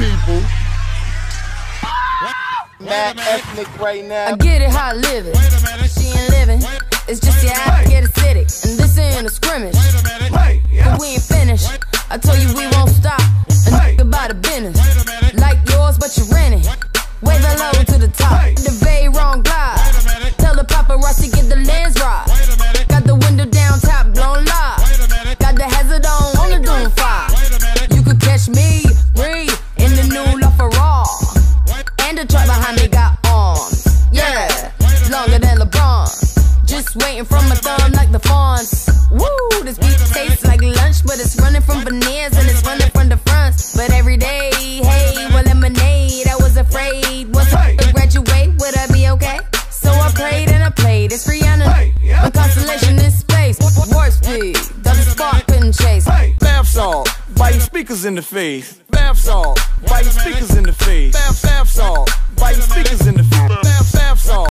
people. Mad ethnic right now. I get it how I live it. She ain't living. It's just the I get acidic. And this ain't a scrimmage. But we ain't finished. I told you we won't stop. And think about a business. Like yours, but you're renting. Wave hello to the top. The LaFerrari. And the truck behind me got arms. Yeah, longer than LeBron. Just waiting from my thumb like the fawns. Woo, this beat tastes like lunch, but it's running from veneers and it's running from the fronts. But every day, hey, well, lemonade. I was afraid. Once I graduate, would I be okay? So I prayed and I played. It's Rihanna. My constellation is space. Warp speed. Double spark couldn't chase. Bath salt, biting speakers in the face. Bath salt, biting speakers in the face. Bath, bath salt, biting speakers in the face. Bath, bath salt.